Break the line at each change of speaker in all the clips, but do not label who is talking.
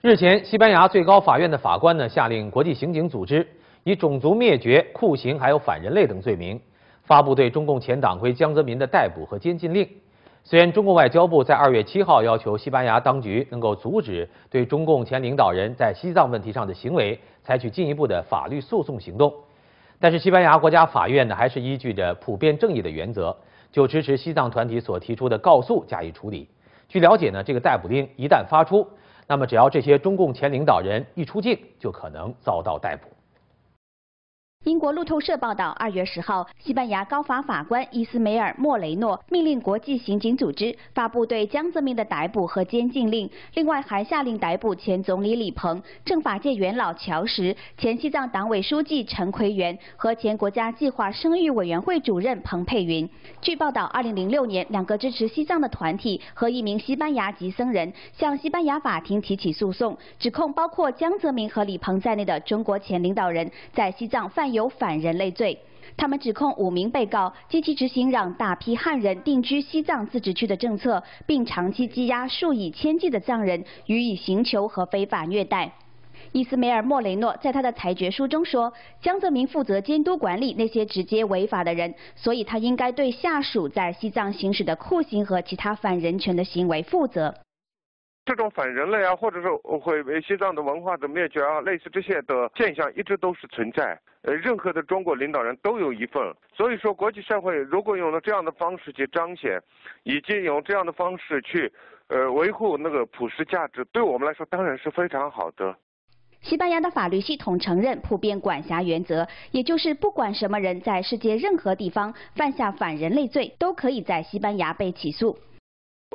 日前，西班牙最高法院的法官呢下令国际刑警组织以种族灭绝、酷刑还有反人类等罪名，发布对中共前党魁江泽民的逮捕和监禁令。虽然中国外交部在二月七号要求西班牙当局能够阻止对中共前领导人在西藏问题上的行为采取进一步的法律诉讼行动，但是西班牙国家法院呢还是依据着普遍正义的原则，就支持西藏团体所提出的告诉加以处理。据了解呢，这个逮捕令一旦发出。那么，只要这些中共前领导人一出境，就可能遭到逮捕。
英国路透社报道，二月十号，西班牙高法法官伊斯梅尔·莫雷诺命令国际刑警组织发布对江泽民的逮捕和监禁令，另外还下令逮捕前总理李鹏、政法界元老乔石、前西藏党委书记陈奎元和前国家计划生育委员会主任彭佩云。据报道，二零零六年，两个支持西藏的团体和一名西班牙籍僧人向西班牙法庭提起诉讼，指控包括江泽民和李鹏在内的中国前领导人，在西藏犯。有反人类罪，他们指控五名被告积极执行让大批汉人定居西藏自治区的政策，并长期羁押数以千计的藏人，予以刑求和非法虐待。伊斯梅尔·莫雷诺在他的裁决书中说，江泽民负责监督管理那些直接违法的人，所以他应该对下属在西藏行使的酷刑和其他反人权的行为负责。
这种反人类啊，或者说会西藏的文化的灭绝啊，类似这些的现象一直都是存在。呃，任何的中国领导人都有一份。所以说，国际社会如果用了这样的方式去彰显，以及用这样的方式去呃维护那个普世价值，对我们来说当然是非常好的。
西班牙的法律系统承认普遍管辖原则，也就是不管什么人在世界任何地方犯下反人类罪，都可以在西班牙被起诉。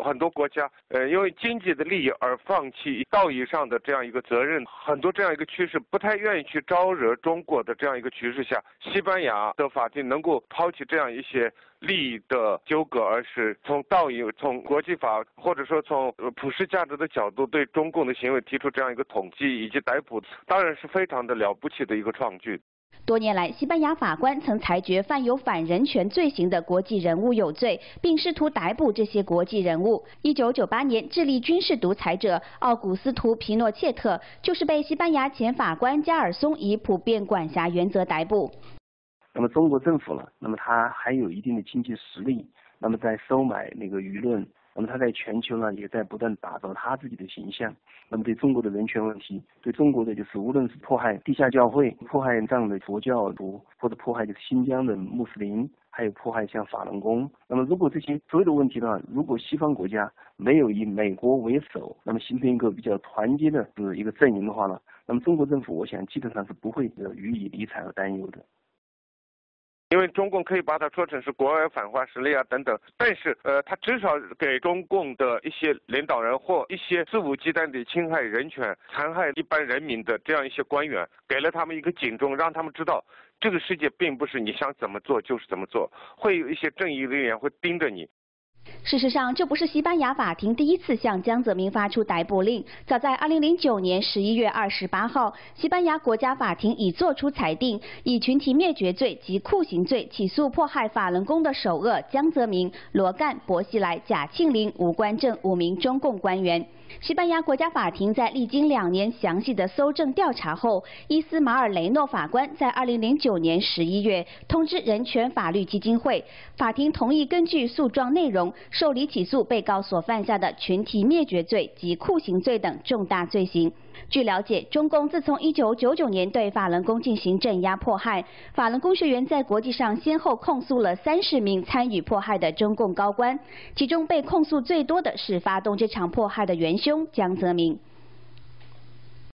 很多国家，呃，因为经济的利益而放弃道义上的这样一个责任，很多这样一个趋势，不太愿意去招惹中国的这样一个趋势下，西班牙的法庭能够抛弃这样一些利益的纠葛，而是从道义、从国际法或者说从普世价值的角度对中共的行为提出这样一个统计以及逮捕，当然是非常的了不起的一个创举。
多年来，西班牙法官曾裁决犯有反人权罪行的国际人物有罪，并试图逮捕这些国际人物。一九九八年，智利军事独裁者奥古斯图·皮诺切特就是被西班牙前法官加尔松以普遍管辖原则逮捕。
那么中国政府呢？那么他还有一定的经济实力，那么在收买那个舆论。那么他在全球呢，也在不断打造他自己的形象。那么对中国的人权问题，对中国的就是无论是迫害地下教会、迫害这样的佛教徒，或者迫害就是新疆的穆斯林，还有迫害像法轮功。那么如果这些所有的问题的话，如果西方国家没有以美国为首，那么形成一个比较团结的是一个阵营的话呢，那么中国政府我想基本上是不会呃予以理睬和担忧的。
因为中共可以把它说成是国外反华势力啊等等，但是呃，他至少给中共的一些领导人或一些肆无忌惮的侵害人权、残害一般人民的这样一些官员，给了他们一个警钟，让他们知道这个世界并不是你想怎么做就是怎么做，会有一些正义力量会盯着你。
事实上，这不是西班牙法庭第一次向江泽民发出逮捕令。早在2009年11月28号，西班牙国家法庭已作出裁定，以群体灭绝罪及酷刑罪起诉迫害法轮功的首恶江泽民、罗干、薄熙来、贾庆林、吴官正五名中共官员。西班牙国家法庭在历经两年详细的搜证调查后，伊斯马尔雷诺法官在2009年11月通知人权法律基金会，法庭同意根据诉状内容受理起诉被告所犯下的群体灭绝罪及酷刑罪等重大罪行。据了解，中共自从1999年对法轮功进行镇压迫害，法轮功学员在国际上先后控诉了30名参与迫害的中共高官，其中被控诉最多的是发动这场迫害的元凶江泽民。